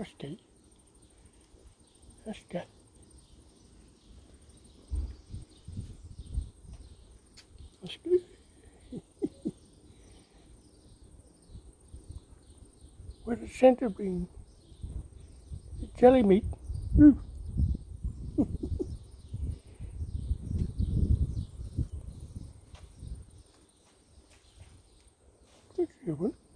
Okay. That's good. That's good. Where's the center bean? The jelly meat. Ooh. That's a.